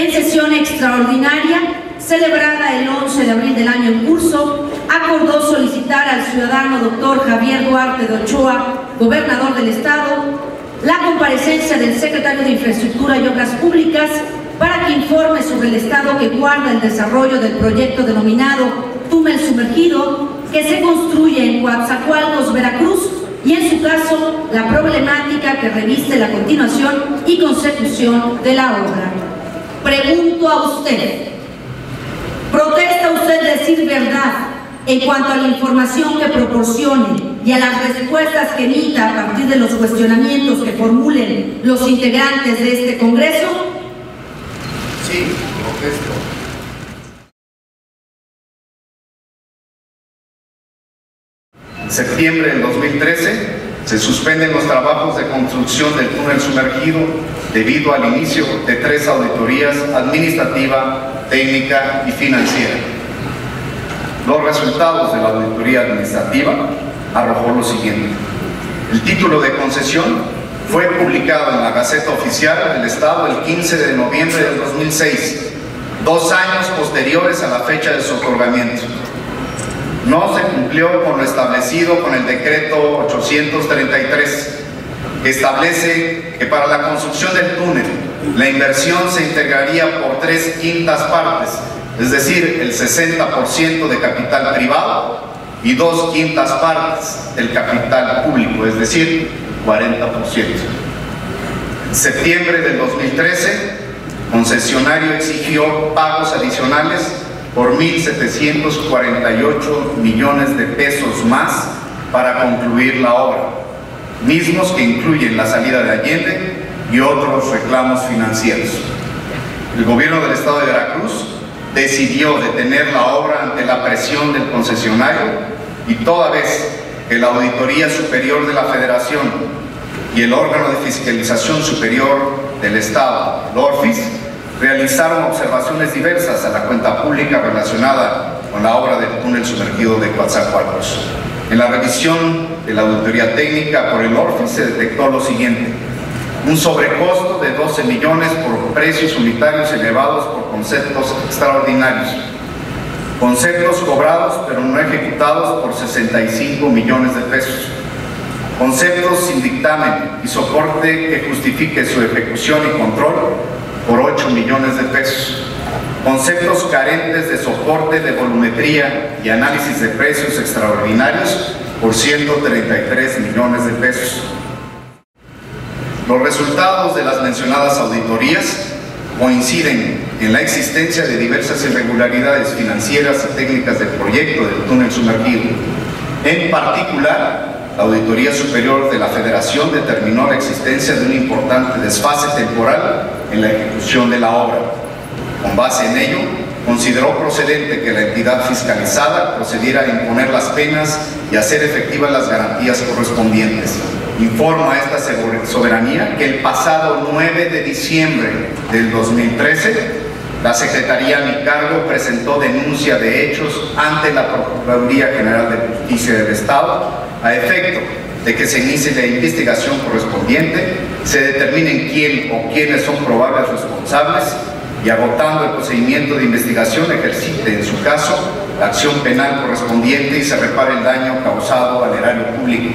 en sesión extraordinaria celebrada el 11 de abril del año en curso, acordó solicitar al ciudadano doctor Javier Duarte de Ochoa, gobernador del Estado, la comparecencia del secretario de Infraestructura y Obras Públicas para que informe sobre el estado que guarda el desarrollo del proyecto denominado Túnel Sumergido que se construye en Coatzacoalcos, Veracruz, y en su caso la problemática que reviste la continuación y consecución de la obra. Pregunto a usted, ¿protesta usted decir verdad en cuanto a la información que proporcione y a las respuestas que emita a partir de los cuestionamientos que formulen los integrantes de este Congreso? Sí, protesto. Septiembre del 2013 se suspenden los trabajos de construcción del túnel sumergido debido al inicio de tres auditorías administrativa, técnica y financiera. Los resultados de la auditoría administrativa arrojó lo siguiente. El título de concesión fue publicado en la Gaceta Oficial del Estado el 15 de noviembre del 2006, dos años posteriores a la fecha de su otorgamiento. No se cumplió con lo establecido con el decreto 833, establece que para la construcción del túnel la inversión se integraría por tres quintas partes, es decir, el 60% de capital privado y dos quintas partes del capital público, es decir, 40%. En septiembre del 2013, concesionario exigió pagos adicionales por 1.748 millones de pesos más para concluir la obra, mismos que incluyen la salida de Allende y otros reclamos financieros. El gobierno del estado de Veracruz decidió detener la obra ante la presión del concesionario y toda vez que la Auditoría Superior de la Federación y el órgano de fiscalización superior del Estado, el ORFIS, realizaron observaciones diversas a la cuenta pública relacionada con la obra del túnel sumergido de Coatzacoalcos. En la revisión de la auditoría técnica por el ORFIS se detectó lo siguiente, un sobrecosto de 12 millones por precios unitarios elevados por conceptos extraordinarios, conceptos cobrados pero no ejecutados por 65 millones de pesos, conceptos sin dictamen y soporte que justifique su ejecución y control por 8 millones de pesos, conceptos carentes de soporte de volumetría y análisis de precios extraordinarios por 133 millones de pesos. Los resultados de las mencionadas auditorías coinciden en la existencia de diversas irregularidades financieras y técnicas del proyecto del túnel sumergido. En particular, la Auditoría Superior de la Federación determinó la existencia de un importante desfase temporal en la ejecución de la obra. Con base en ello, consideró procedente que la entidad fiscalizada procediera a imponer las penas y hacer efectivas las garantías correspondientes. Informa esta soberanía que el pasado 9 de diciembre del 2013 la Secretaría a mi cargo presentó denuncia de hechos ante la Procuraduría General de Justicia del Estado a efecto de que se inicie la investigación correspondiente, se determinen quién o quiénes son probables responsables y agotando el procedimiento de investigación ejercite en su caso la acción penal correspondiente y se repare el daño causado al erario público.